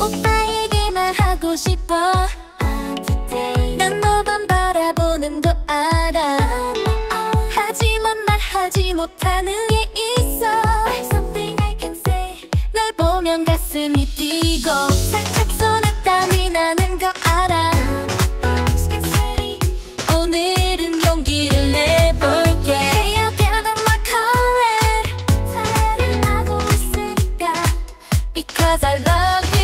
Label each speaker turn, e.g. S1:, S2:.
S1: 오빠에게만 하고 싶어. 난 너만 바라보는 거 알아. 하지만 말하지 못하는 게 있어. 널 보면 가슴이 뛰고 살짝 손에 땀이 나는 거 알아. 오늘은 용기를 내볼게. Hey, I love you.